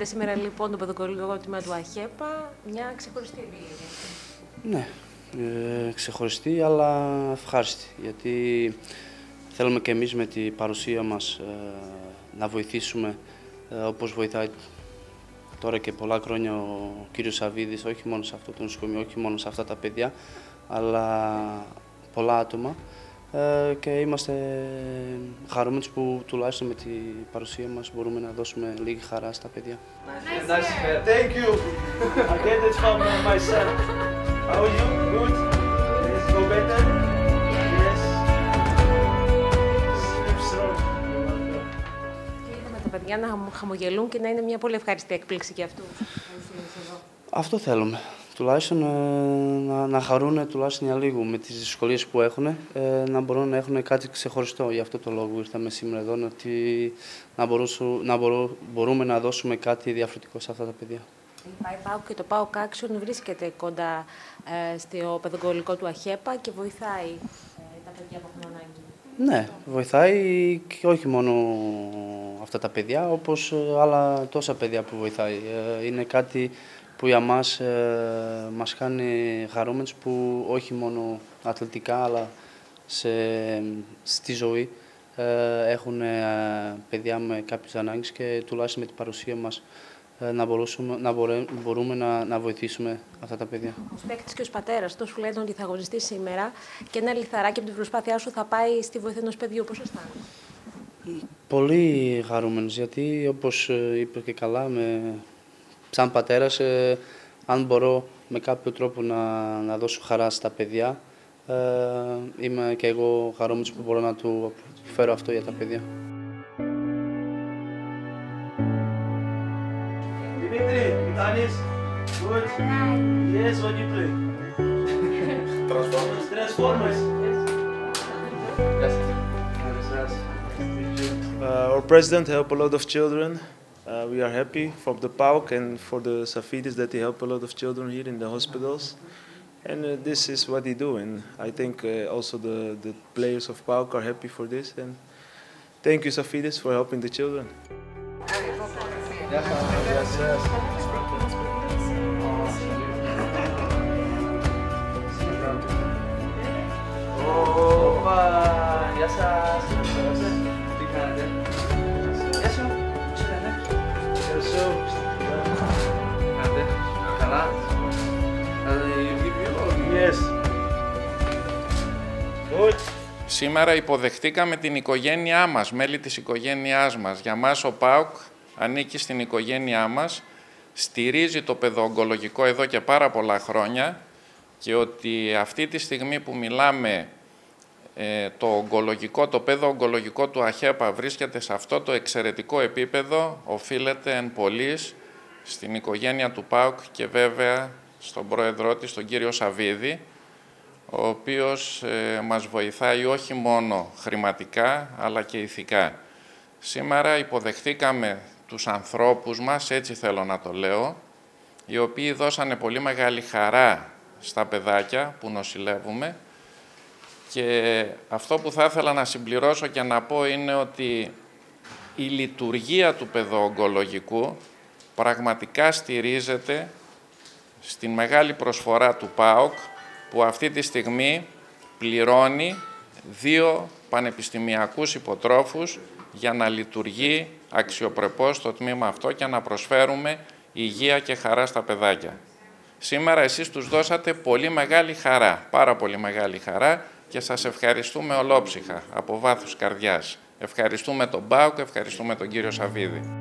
Είδατε σήμερα λοιπόν το παιδοκολλικό τμήμα του ΑΧΕΠΑ, μια ξεχωριστή εμπειρία. Ναι, ε, ξεχωριστή αλλά ευχάριστη γιατί θέλουμε και εμείς με την παρουσία μας ε, να βοηθήσουμε ε, όπως βοηθάει τώρα και πολλά χρόνια ο κύριος Σαββίδης όχι μόνο σε αυτό το νοσοκομείο, όχι μόνο σε αυτά τα παιδιά αλλά πολλά άτομα ε, και είμαστε χαρούμενοι που τουλάχιστον με την παρουσία μας μπορούμε να δώσουμε λίγη χαρά στα παιδιά. Thank you. I get it from uh, myself. How are you? Good? Let's go better? Yes. Sleep strong. Και είδαμε τα παιδιά να χαμογελούν και να είναι μια πολύ ευχάριστη έκπληξη για αυτούς. Αυτό θέλουμε. Τουλάχιστον ε, να, να χαρούν τουλάχιστον για λίγο με τις δυσκολίες που έχουν, ε, να μπορούν να έχουν κάτι ξεχωριστό. Γι' αυτό το λόγο ήρθαμε σήμερα εδώ, ότι να, μπορούσου, να μπορού, μπορούμε να δώσουμε κάτι διαφορετικό σε αυτά τα παιδιά. Η ΠΑΟΚ και το ΠΑΟΚ Action βρίσκεται κοντά ε, στο παιδογκολικό του ΑΧΕΠΑ και βοηθάει ε, τα παιδιά που έχουν ανάγκη. Ναι, βοηθάει και όχι μόνο αυτά τα παιδιά, όπως ε, άλλα τόσα παιδιά που βοηθάει. Ε, Είναι κάτι που για μας ε, μας κάνει χαρούμενους που όχι μόνο αθλητικά αλλά σε, στη ζωή ε, έχουν ε, παιδιά με κάποιες ανάγκες και τουλάχιστον με την παρουσία μας ε, να, μπορούσουμε, να μπορέ, μπορούμε να, να βοηθήσουμε αυτά τα παιδιά. Ο παίκτης και ω πατέρας, το σου λένε ότι θα αγωνιστεί σήμερα και ένα λιθαράκι από την προσπάθειά σου θα πάει στη βοήθεια ενός παιδιού. Πώς αισθάνεσαι. Πολύ χαρούμενος γιατί όπως ε, είπες και καλά, με, σαν πατέρας, ε, αν μπορώ με κάποιο τρόπο να, να δώσω χαρά στα παιδιά, ε, είμαι και εγώ χαρούμενος που μπορώ να του φέρω αυτό για τα παιδιά. Dimitri, Vitalis. Good. Yes, what do you play? Transformers. Transformers. Uh, our president help a lot of children. Uh, we are happy for the PAOK and for the Safidis that they help a lot of children here in the hospitals. And uh, this is what they do. And I think uh, also the, the players of PAOK are happy for this. And thank you, Safidis, for helping the children. Yes, yes. Oh, yes, yes. Σήμερα υποδεχτήκαμε την οικογένειά μας, μέλη της οικογένειάς μας. Για μας ο ΠΑΟΚ ανήκει στην οικογένειά μας, στηρίζει το παιδοογκολογικό εδώ και πάρα πολλά χρόνια και ότι αυτή τη στιγμή που μιλάμε ε, το ογκολογικό, το παιδοογκολογικό του ΑΧΕΠΑ βρίσκεται σε αυτό το εξαιρετικό επίπεδο, οφείλεται εν πολλής στην οικογένεια του ΠΑΟΚ και βέβαια στον πρόεδρό της, τον κύριο Σαββίδη, ο οποίος ε, μας βοηθάει όχι μόνο χρηματικά, αλλά και ηθικά. Σήμερα υποδεχθήκαμε τους ανθρώπους μας, έτσι θέλω να το λέω, οι οποίοι δώσανε πολύ μεγάλη χαρά στα παιδάκια που νοσηλεύουμε και αυτό που θα ήθελα να συμπληρώσω και να πω είναι ότι η λειτουργία του παιδοογκολογικού πραγματικά στηρίζεται στην μεγάλη προσφορά του ΠΑΟΚ που αυτή τη στιγμή πληρώνει δύο πανεπιστημιακούς υποτρόφους για να λειτουργεί αξιοπρεπώς το τμήμα αυτό και να προσφέρουμε υγεία και χαρά στα παιδάκια. Σήμερα εσείς τους δώσατε πολύ μεγάλη χαρά, πάρα πολύ μεγάλη χαρά και σας ευχαριστούμε ολόψυχα, από βάθους καρδιάς. Ευχαριστούμε τον ΠΑΟΚ, ευχαριστούμε τον κύριο Σαββίδη.